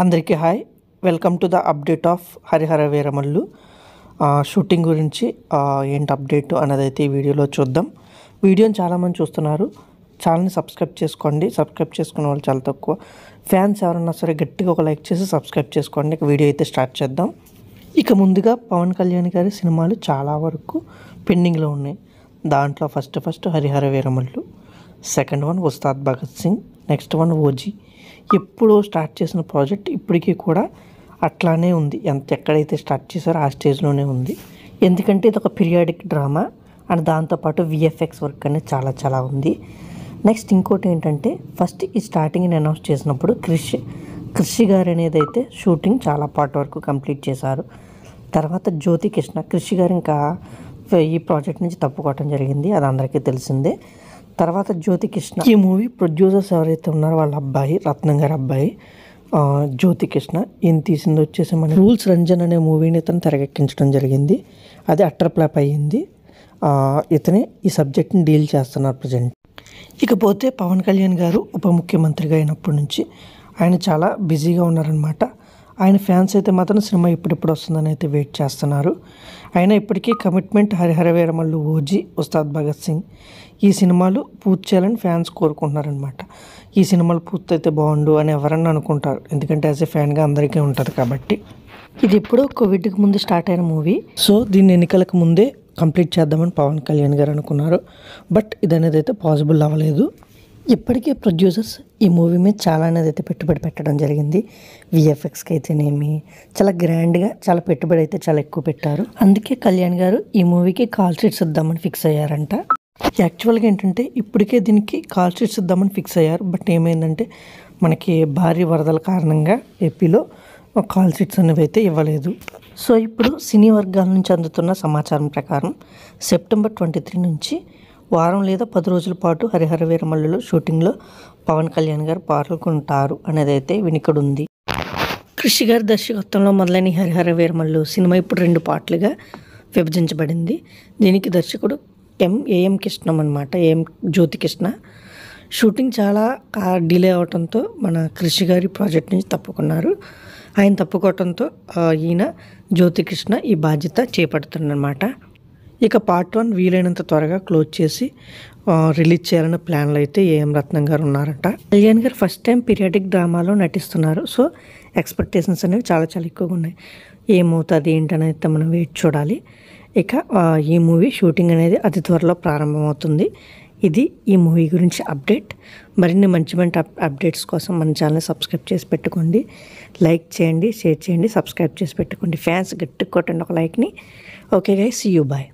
అందరికీ hi. Welcome to the update of Harihara Veeramallu. Shooting గురించి ఏంటి అప్డేట్ అనేది అయితే ఈ వీడియోలో చూద్దాం. వీడియోని చాలామంది చూస్తున్నారు. ఛానల్ని సబ్స్క్రైబ్ చేసుకోండి. సబ్స్క్రైబ్ చేసుకున్న వాళ్ళు చాలా తక్కువ. ఫ్యాన్స్ ఎవరన్నా సరే గట్టిగా ఒక లైక్ చేసి సబ్స్క్రైబ్ చేసుకోండి. ఇక వీడియో అయితే స్టార్ట్ చేద్దాం. ఇక ముందుగా పవన్ కళ్యాణ్ గారి సినిమాలు చాలా వరకు పెండింగ్లో ఉన్నాయి. దాంట్లో first first Harihara Veeramallu. Second one Ustaad Bhagat Singh next one OG. ఎప్పుడో స్టార్ట్ చేసిన ప్రాజెక్ట్ ఇప్పటికీ కూడా అట్లానే ఉంది. ఎంత ఎక్కడైతే స్టార్ట్ చేశారో ఆ స్టేజ్లోనే ఉంది. ఎందుకంటే ఇది ఒక పీరియాడిక్ డ్రామా అండ్ దాంతోపాటు విఎఫ్ఎక్స్ వర్క్ అనేది చాలా చాలా ఉంది. నెక్స్ట్ ఇంకోటి ఏంటంటే ఫస్ట్ ఈ స్టార్టింగ్ అనౌన్స్ చేసినప్పుడు క్రిష్ కృషి గారు అనేది అయితే షూటింగ్ చాలా పార్ట్ వరకు కంప్లీట్ చేశారు. తర్వాత జ్యోతి కృష్ణ కృషి గారు ఇంకా ఈ ప్రాజెక్ట్ నుంచి తప్పుకోవటం జరిగింది అది అందరికీ తెలిసిందే. తర్వాత జ్యోతి కృష్ణ ఈ మూవీ ప్రొడ్యూసర్స్ ఎవరైతే ఉన్నారో వాళ్ళ అబ్బాయి రత్నం గారి అబ్బాయి జ్యోతి కృష్ణ ఈయన తీసింది వచ్చేసి మన రూల్స్ రంజన్ అనే మూవీని ఇతను తెరకెక్కించడం జరిగింది. అది అట్టర్ ప్లాప్ అయ్యింది. ఇతనే ఈ సబ్జెక్ట్ని డీల్ చేస్తున్నారు ప్రజెంట్. ఇకపోతే పవన్ కళ్యాణ్ గారు ఉప ముఖ్యమంత్రిగా అయినప్పటి నుంచి ఆయన చాలా బిజీగా ఉన్నారనమాట ఆయన ఫ్యాన్స్ అయితే మాత్రం సినిమా ఇప్పుడిప్పుడు వస్తుందని అయితే వెయిట్ చేస్తున్నారు. ఆయన ఇప్పటికీ కమిట్మెంట్ హరిహర వీరమల్లు ఓజీ ఉస్తాద్ భగత్ సింగ్ ఈ సినిమాలు పూర్తి చేయాలని ఫ్యాన్స్ కోరుకుంటున్నారనమాట ఈ సినిమాలు పూర్తి అయితే బాగుండు అని ఎవరన్నా అనుకుంటారు. ఎందుకంటే యాజ్ ఎ ఫ్యాన్గా అందరికీ ఉంటుంది కాబట్టి. ఇది ఇప్పుడు కోవిడ్కి ముందు స్టార్ట్ అయిన మూవీ. సో దీన్ని ఎన్నికలకు ముందే కంప్లీట్ చేద్దామని పవన్ కళ్యాణ్ గారు అనుకున్నారు. బట్ ఇది అనేది అయితే పాసిబుల్ అవ్వలేదు. ఇప్పటికే ప్రొడ్యూసర్స్ ఈ మూవీ మీద చాలా అనేది అయితే పెట్టుబడి పెట్టడం జరిగింది. విఎఫ్ఎక్స్కి అయితేనేమి చాలా గ్రాండ్గా చాలా పెట్టుబడి అయితే చాలా ఎక్కువ పెట్టారు. అందుకే కళ్యాణ్ గారు ఈ మూవీకి కాల్ షీట్స్ ఇద్దామని ఫిక్స్ అయ్యారంట. యాక్చువల్గా ఏంటంటే ఇప్పటికే దీనికి కాల్ షీట్స్ ఇద్దామని ఫిక్స్ అయ్యారు. బట్ ఏమైందంటే మనకి భారీ వరదల కారణంగా ఏపీలో కాల్ షీట్స్ అనేవి అయితే ఇవ్వలేదు. సో ఇప్పుడు సినీ వర్గాల నుంచి అందుతున్న సమాచారం ప్రకారం సెప్టెంబర్ ట్వంటీ త్రీ నుంచి వారం లేదా పది రోజుల పాటు హరిహర వీరమల్లులో షూటింగ్లో పవన్ కళ్యాణ్ గారు పాల్గొంటారు అనేది అయితే కృషి గారి దర్శకత్వంలో మొదలైన హరిహర వీరమల్లు సినిమా ఇప్పుడు రెండు పార్ట్లుగా విభజించబడింది. దీనికి దర్శకుడు ఎం. ఏఎం కృష్ణం అనమాట ఏఎం జ్యోతి కృష్ణ. షూటింగ్ చాలా డిలే అవడంతో మన కృషి గారి ప్రాజెక్ట్ నుంచి తప్పుకున్నారు. ఆయన తప్పుకోవడంతో ఈయన జ్యోతి కృష్ణ ఈ బాధ్యత చేపడుతుందన్నమాట ఇక పార్ట్ వన్ వీలైనంత త్వరగా క్లోజ్ చేసి రిలీజ్ చేయాలనే ప్లాన్లో అయితే ఏఎం రత్నం గారు ఉన్నారంట. కళ్యాణ్ గారు ఫస్ట్ టైం పీరియాడిక్ డ్రామాలో నటిస్తున్నారు. సో ఎక్స్పెక్టేషన్స్ అనేవి చాలా చాలా ఎక్కువగా ఉన్నాయి. ఏమవుతుంది ఏంటనేది మనం వెయిట్ చూడాలి. ఇక ఈ మూవీ షూటింగ్ అనేది అతి త్వరలో ప్రారంభమవుతుంది. ఇది ఈ మూవీ గురించి అప్డేట్ మరిన్ని మంచి మంచి అప్ అప్డేట్స్ కోసం మన ఛానల్ సబ్స్క్రైబ్ చేసి పెట్టుకోండి. లైక్ చేయండి షేర్ చేయండి సబ్స్క్రైబ్ చేసి పెట్టుకోండి. ఫ్యాన్స్ గట్టి కొట్టండి ఒక లైక్ని okay guy see you bye